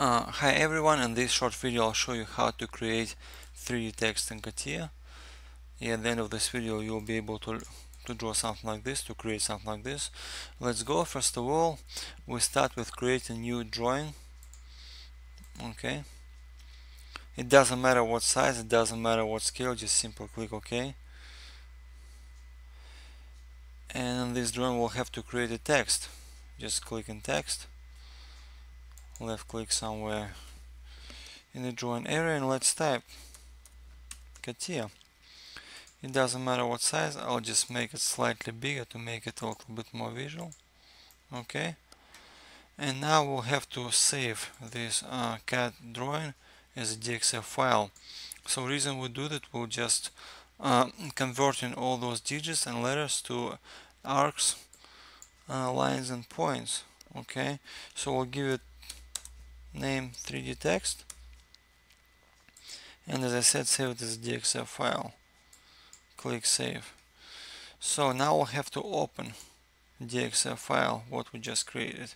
Uh, hi everyone, in this short video I'll show you how to create 3D text in CATIA. Yeah, at the end of this video you'll be able to, to draw something like this, to create something like this. Let's go. First of all, we start with create a new drawing. Okay. It doesn't matter what size, it doesn't matter what scale, just simple click OK. And this drawing we'll have to create a text. Just click in text left click somewhere in the drawing area and let's type CATIA it doesn't matter what size I'll just make it slightly bigger to make it a little bit more visual. Okay. And now we'll have to save this uh, CAD drawing as a DXF file. So reason we do that we'll just uh, converting all those digits and letters to arcs uh, lines and points. Okay. So we'll give it name 3D text. And as I said save it as DXF file. Click save. So now we'll have to open DXF file what we just created.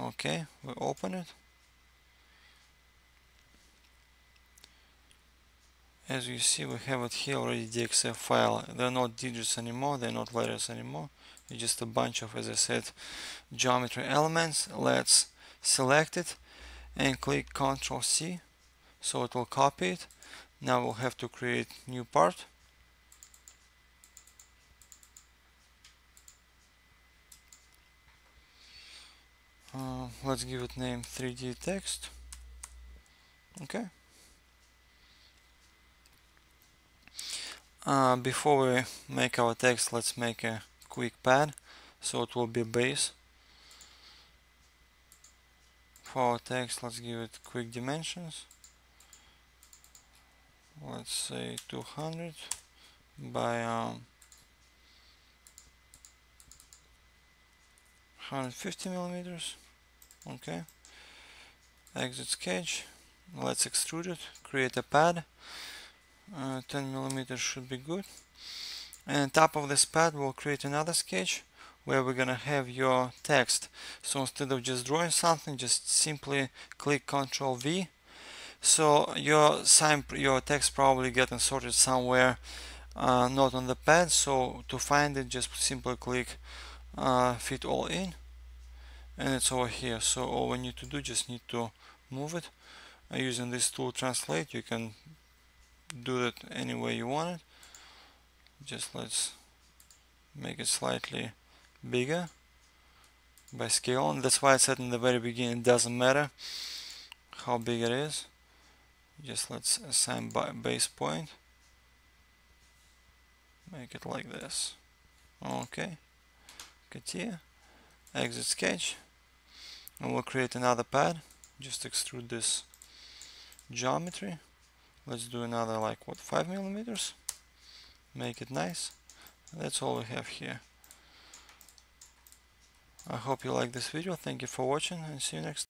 Okay we open it. As you see we have it here already DXF file. They're not digits anymore they're not letters anymore. It's just a bunch of as I said geometry elements. Let's select it and click Ctrl C. So it will copy it. Now we'll have to create new part. Uh, let's give it name 3D text. Okay. Uh, before we make our text let's make a quick pad. So it will be base for text let's give it quick dimensions. Let's say 200 by um, 150 millimeters okay. Exit sketch let's extrude it create a pad. Uh, 10 millimeters should be good and on top of this pad we'll create another sketch where we're gonna have your text. So instead of just drawing something just simply click Ctrl V. So your sign your text probably getting sorted somewhere uh, not on the pad. So to find it just simply click uh, fit all in. And it's over here. So all we need to do just need to move it. Uh, using this tool translate you can do it any way you want it just let's make it slightly bigger by scale. And that's why I said in the very beginning it doesn't matter how big it is. Just let's assign by base point. Make it like this. Okay. Get here, exit sketch. And we'll create another pad. Just extrude this geometry. Let's do another like what 5 millimeters make it nice. That's all we have here. I hope you like this video. Thank you for watching and see you next